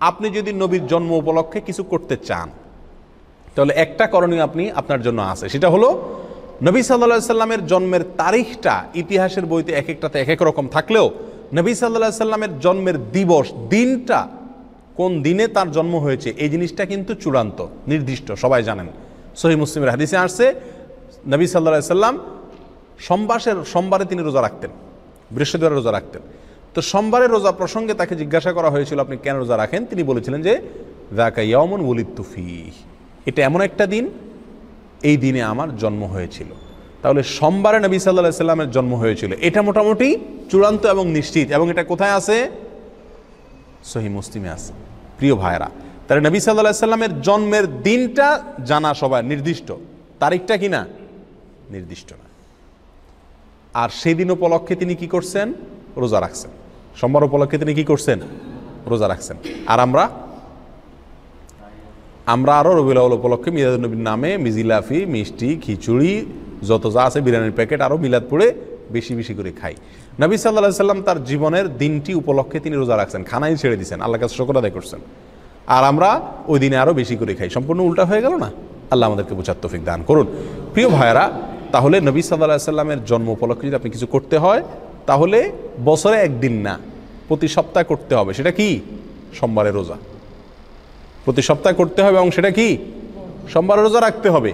আপনি যদি নবীর জন্ম উপলক্ষে কিছু করতে চান, তাহলে একটা করণীয় আপনি আপনার জন্য আছে। সেটা হলো, নবী সাল্লাহ সাল্লামের জন্মের তারিখটা ইতিহাসের বইতে এক একটাতে এক এক রকম থাকলেও, নবী সাল্লাহ সাল্লামের জন্মের দিবস, দিনটা কোন দিনে তার জন্ম হয়েছে, এই জিনিসটা কিন্তু চূড়ান্ত, নির্দিষ্ট, সবাই জানেন। সহি মুসলিমের হাদিসে আসছে, নবী সাল্লাহ সাল্লাম সোমবাসের, সোমবারে তিনি রোজা রাখতেন, বৃহস্পতিবার রোজা রাখতেন। তো সোমবারের রোজা প্রসঙ্গে তাকে জিজ্ঞাসা করা হয়েছিল, আপনি কেন রোজা রাখেন? তিনি বলেছিলেন যে দাকা ইয়মন তুফি এটা এমন একটা দিন, এই দিনে আমার জন্ম হয়েছিল। তাহলে সোমবারে নবী সাল্লাহ সাল্লামের জন্ম হয়েছিল। এটা মোটামুটি চূড়ান্ত এবং নিশ্চিত। এবং এটা কোথায় আছে? সহি মুসলিমে আছে। প্রিয় ভাইরা তাহলে নবী সাল্লাহ সাল্লামের জন্মের দিনটা জানা সবাই নির্দিষ্ট। তারিখটা কি না নির্দিষ্ট না। আর সেই দিন উপলক্ষে তিনি কি করছেন? রোজা রাখছেন। সোমবার উপলক্ষে তিনি কি করছেন? রোজা রাখছেন। আর আমরা? আমরা আরও রবিউল উপলক্ষে মিলাদুলনবীর নামে মিজিলাফি, মিষ্টি, খিচুড়ি, যত যা আছে বিরিয়ানির প্যাকেট আরও মিলাদ পড়ে বেশি বেশি করে খাই। নবী সাল্লাহ সাল্লাম তার জীবনের দিনটি উপলক্ষে তিনি রোজা রাখছেন, খানাই ছেড়ে দিয়েছেন আল্লাহ কাছে শকর আদায় করছেন। আর আমরা ওই দিনে আরও বেশি করে খাই। সম্পূর্ণ উল্টা হয়ে গেল না? আল্লাহ আমাদেরকে বোঝার তফিক দান করুন। প্রিয় ভাইয়েরা, তাহলে নবী সাল্লাহ সাল্লামের জন্ম উপলক্ষে যদি আপনি কিছু করতে হয় তাহলে বছরে একদিন না, প্রতি সপ্তাহ করতে হবে। সেটা কি? সোমবারে রোজা। প্রতি সপ্তাহ করতে হবে এবং সেটা কি? সোমবারে রোজা রাখতে হবে।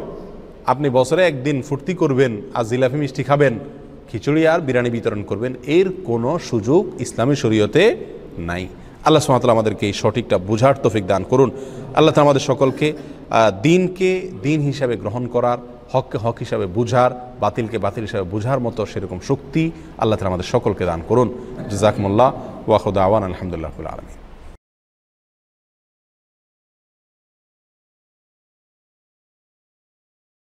আপনি বছরে একদিন ফুর্তি করবেন, আর জিলাফি মিষ্টি খাবেন, খিচুড়ি আর বিরিয়ানি বিতরণ করবেন, এর কোনো সুযোগ ইসলামী শরীয়তে নাই। আল্লাহ সুমাতাল আমাদেরকে এই সঠিকটা বোঝার তফিক দান করুন। আল্লাহ আমাদের সকলকে দিনকে দিন হিসাবে গ্রহণ করার, হককে হক হিসাবে বুঝার, বাতিলকে বাতিল হিসাবে বুঝার মতো সেরকম শক্তি আল্লাহ তালা আমাদের সকলকে দান করুন। জাকমুল্লাহ ওয়াহুদ আওয়ান আলহামদুলিল্লাহ আলমী